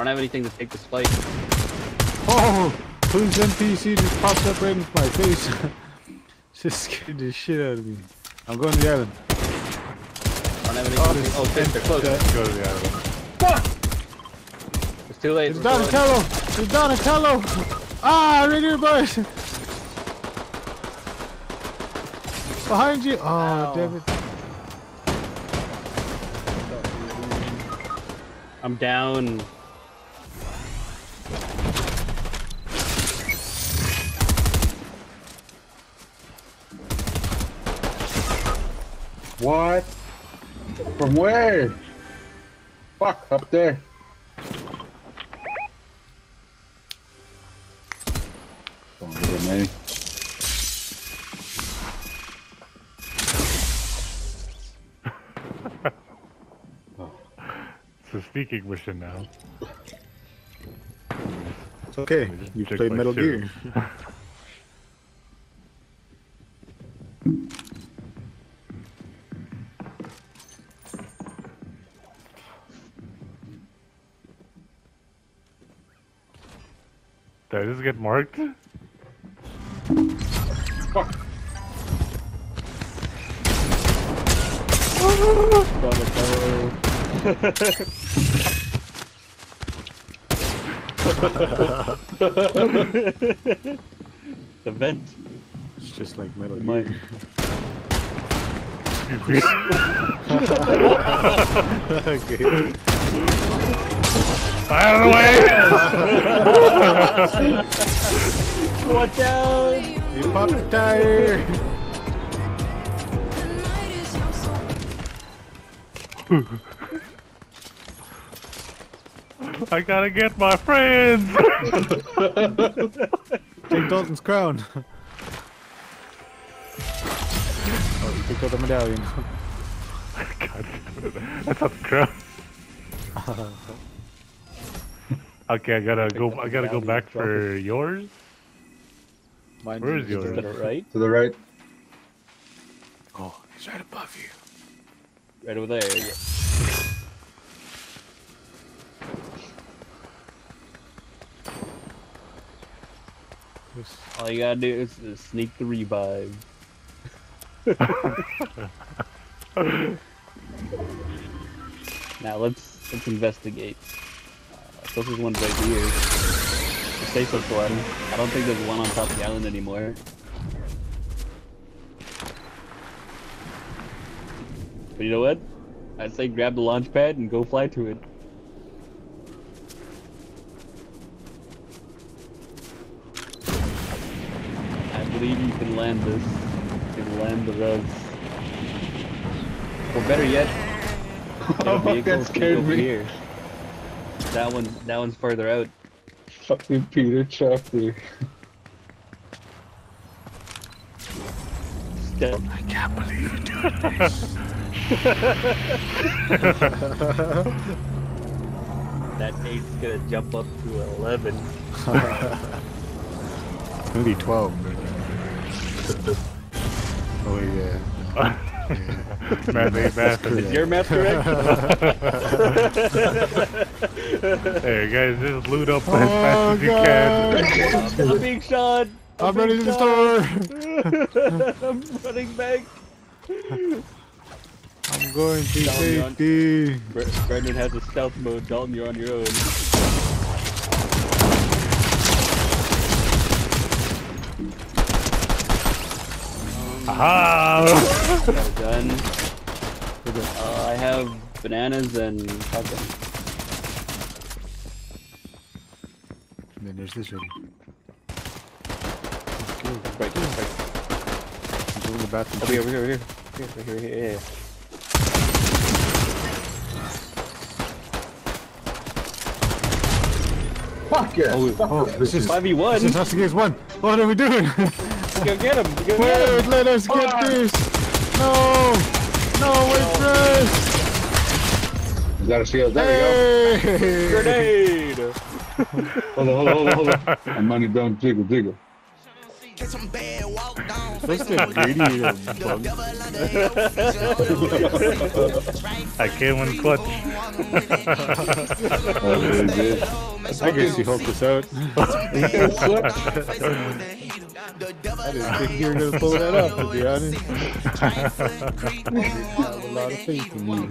don't have anything to take this fight. Oh, whose NPC just popped up right in my face? just scared the shit out of me. I'm going to the island. I don't have anything. Oh, to this- oh shit, they're close. Go to the island. It's too late. It's we're going. Donatello! It's Donatello! Ah, right here, boys! Behind you! Oh, Ow. damn it. I'm down. What? From where? Fuck, up there. Don't get it. It's a speaking mission now. It's okay. You check played my Metal shit. Gear. Did I just get marked? Fuck. Donatello. the vent. It's just like Metal It might. okay. Out of the way! Watch out! You popped the tire! I gotta get my friends! Take Dalton's crown. oh, you picked up the medallion. God, that's not the crowd. Okay, I gotta go. I gotta go back for yours. Mine's Where is just yours? To the right, To the right. Oh, it's right above you. right over there. Yeah. All you gotta do is, is sneak the revive. now let's let's investigate. Uh, this is one right here. The safest one. I don't think there's one on top of the island anymore. But you know what? I'd say grab the launch pad and go fly to it. I believe you can land this. You can land the res. Or better yet, get a Oh, vehicle that and scared over me. here. That one, that one's further out. Fucking Peter Chapter. Stealth. I can't believe you're doing this. That eight's gonna jump up to eleven. Maybe 12. Oh, yeah. Man, they math. Is your math correct? Hey guys, just loot up Oh, as fast as you can. I'm being shot. I'm ready to being store. I'm running back. I'm going to Down, down. safety. Bre- Brenden has a stealth mode. Dalton, you're on your own. Aha! Got a gun. Uh, I have bananas and shotgun. And then there's this one. Right, right. Go in the bathroom. Over here, over here, over here. Here, over here, here, here. Fuck yeah. Oh, Fuck Oh, yeah. this is, Five v one. this is us against one. What are we doing? Go get him. Go get Wait, him. let us get Fuck. this. No. No, wait, oh. Chris. You got a shield. There Hey. Grenade. we go. Hold on, hold on, hold on, hold on. My money don't jiggle, jiggle. Catch some bad walk Supposed to be greedy, bug. I came in clutch. Oh, really good. I guess you helped us out. I didn't think you were gonna pull that off, to be honest. I have a lot of faith in you.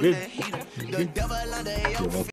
Good. Good.